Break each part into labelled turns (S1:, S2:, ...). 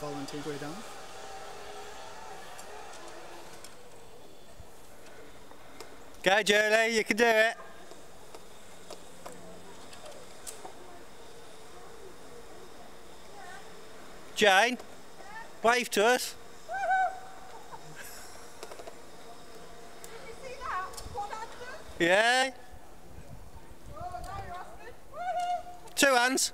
S1: volunteered way down.
S2: Go, Julie, you can do it. Jane, wave to us. Yeah. Two hands.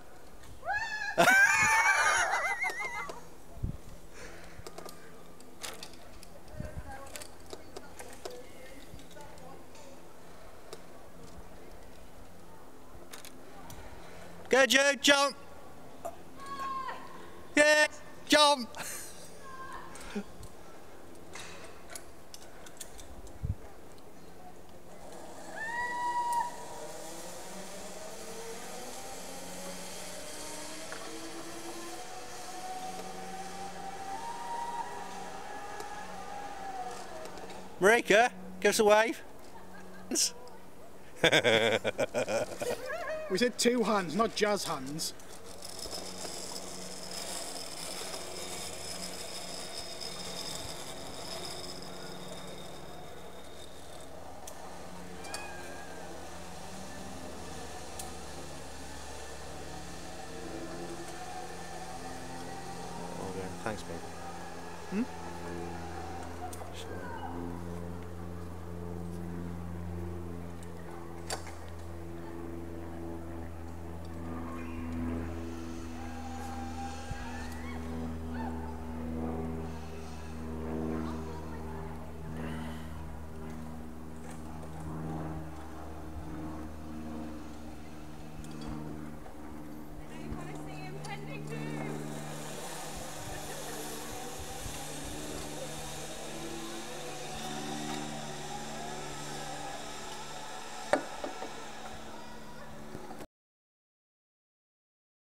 S2: Go, Joe, jump. Yeah, jump. Marika, give us a wave.
S1: We said two hands, not jazz hands.
S2: Thanks, mate.
S1: Hmm?